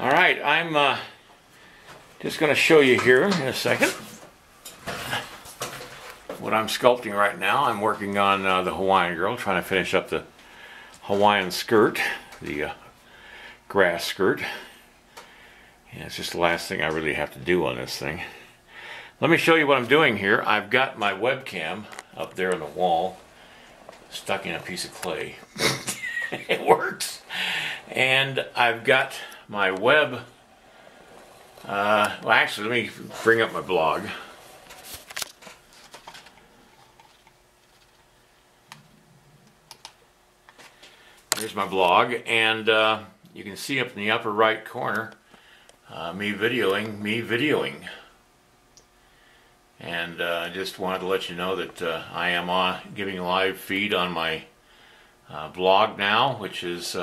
All right, I'm uh, just going to show you here in a second what I'm sculpting right now. I'm working on uh, the Hawaiian girl, trying to finish up the Hawaiian skirt, the uh, grass skirt. And it's just the last thing I really have to do on this thing. Let me show you what I'm doing here. I've got my webcam up there on the wall, stuck in a piece of clay. it works. And I've got my web. Uh, well, actually, let me bring up my blog. Here's my blog, and uh, you can see up in the upper right corner uh, me videoing me videoing. And uh, I just wanted to let you know that uh, I am on giving live feed on my uh, blog now, which is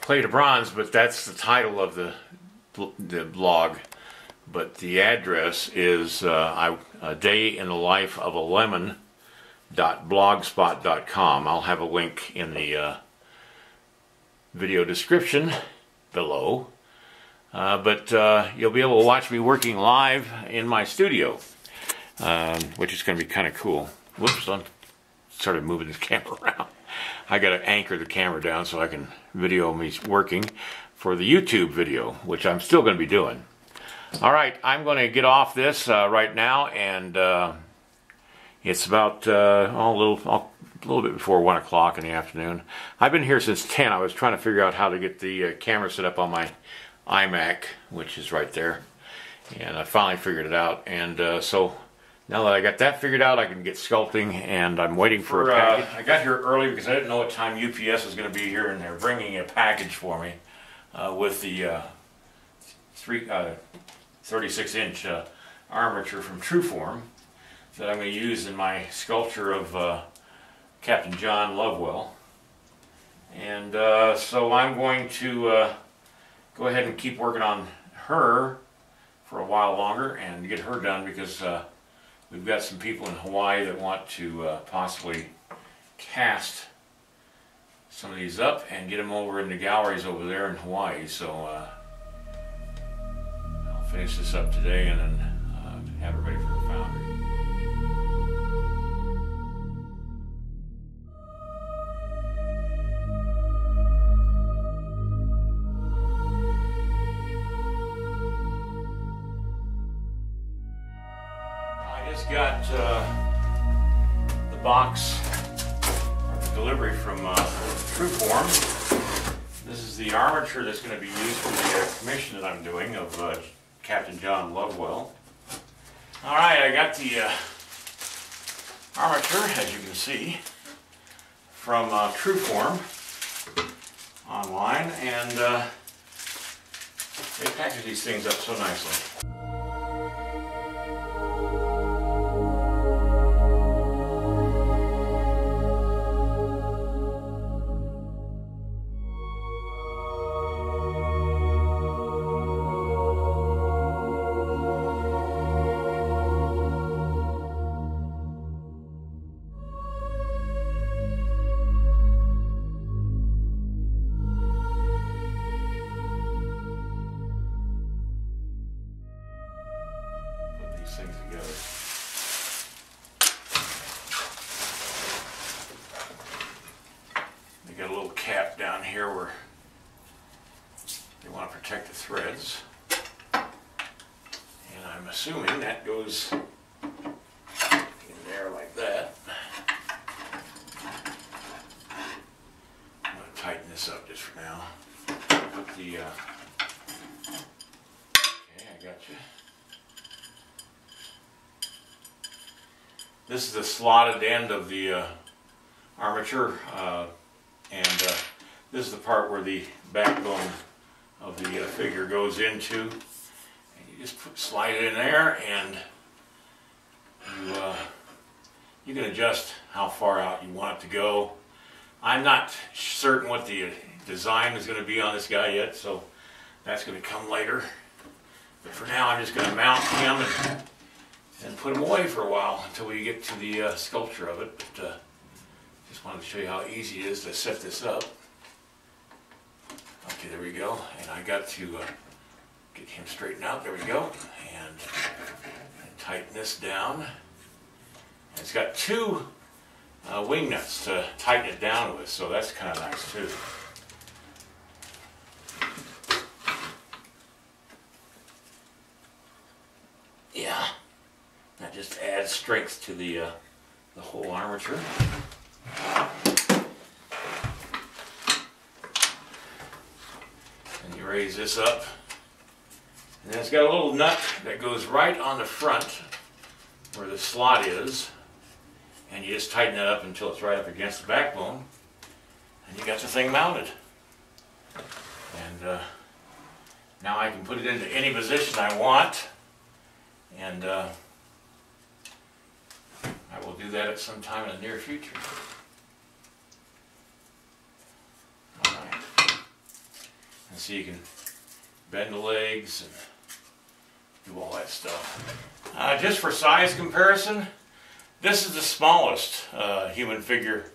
Clay to Bronze, but that's the title of the the blog. But the address is uh, I, a day in the life of a lemon blogspot.com. I'll have a link in the uh, video description below. Uh, but uh, you'll be able to watch me working live in my studio, um, which is going to be kind of cool. Whoops, I'm started moving this camera around. I got to anchor the camera down so I can video me working for the YouTube video, which I'm still going to be doing. All right, I'm going to get off this uh, right now and uh, it's about uh, oh, a little a little bit before one o'clock in the afternoon. I've been here since ten. I was trying to figure out how to get the uh, camera set up on my iMac, which is right there, and I finally figured it out. And uh, so now that I got that figured out, I can get sculpting, and I'm waiting for, for a uh, package. I got here early because I didn't know what time UPS was going to be here, and they're bringing a package for me uh, with the uh, three 36 inch armature from TruForm that I'm going to use in my sculpture of uh, Captain John Lovewell. And uh, so I'm going to uh, go ahead and keep working on her for a while longer and get her done because uh, we've got some people in Hawaii that want to uh, possibly cast some of these up and get them over in the galleries over there in Hawaii. So uh, I'll finish this up today and then got uh, the box delivery from uh, TruForm. This is the armature that's going to be used for the uh, commission that I'm doing of uh, Captain John Lovewell. All right, I got the uh, armature, as you can see, from uh, TruForm online, and they package these things up so nicely. Things together. They got a little cap down here where they want to protect the threads. And I'm assuming that goes in there like that. I'm going to tighten this up just for now. Put the, uh, okay, I got you. This is the slotted end of the uh, armature uh, and uh, this is the part where the backbone of the uh, figure goes into. And you just put, slide it in there and you, you can adjust how far out you want it to go. I'm not certain what the design is going to be on this guy yet, so that's going to come later. But for now, I'm just going to mount him and and put them away for a while until we get to the uh, sculpture of it. But uh, just wanted to show you how easy it is to set this up. Okay, there we go. And I got to uh, get him straightened out. There we go. And, and tighten this down. It's got two uh, wing nuts to tighten it down with, so that's kind of nice too. Yeah, that just adds strength to the uh, the whole armature. And you raise this up, and it's got a little nut that goes right on the front where the slot is. And you just tighten it up until it's right up against the backbone. And you got the thing mounted. And uh, now I can put it into any position I want. And uh, I will do that at some time in the near future. Alright. And so you can bend the legs and do all that stuff. Uh, just for size comparison, this is the smallest uh, human figure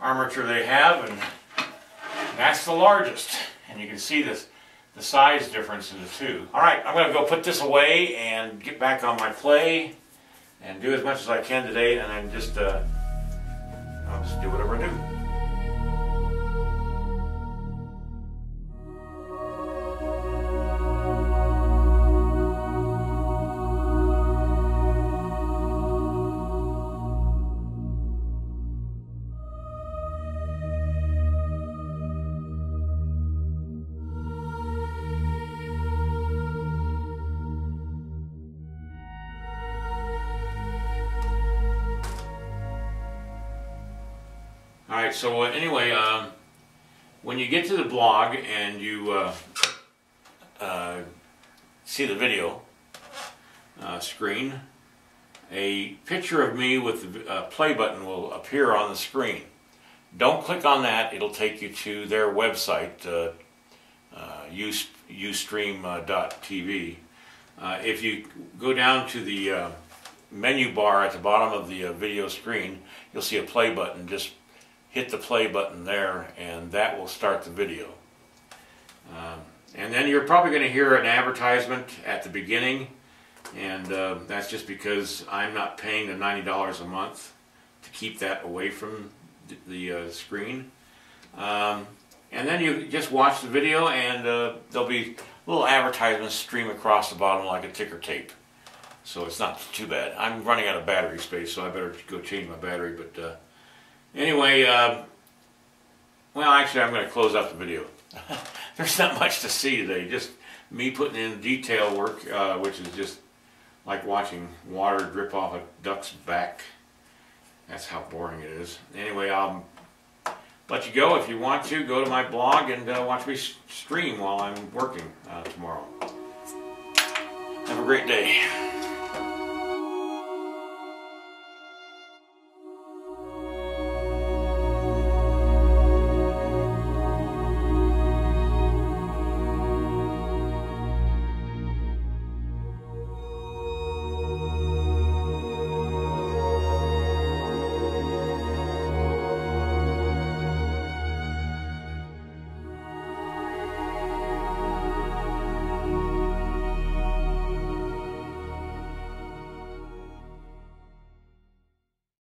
armature they have, and that's the largest. And you can see this, the size difference in the two. All right, I'm going to go put this away and get back on my play and do as much as I can today, and then just, uh, I'll just do whatever I do. All right, so uh, anyway, um, when you get to the blog and you uh, uh, see the video uh, screen, a picture of me with the uh, play button will appear on the screen. Don't click on that, it'll take you to their website, uh, ustream.tv. if you go down to the menu bar at the bottom of the video screen, you'll see a play button. Just hit the play button there and that will start the video. Um, and then you're probably going to hear an advertisement at the beginning and uh, that's just because I'm not paying the $90 a month to keep that away from the, uh, screen. Um, and then you just watch the video and uh, there'll be little advertisements stream across the bottom like a ticker tape. So it's not too bad. I'm running out of battery space so I better go change my battery but uh, Anyway, uh, well, actually, I'm going to close out the video. There's not much to see today. Just me putting in detail work, uh, which is just like watching water drip off a duck's back. That's how boring it is. Anyway, I'll let you go. If you want to, go to my blog and uh, watch me stream while I'm working uh, tomorrow. Have a great day.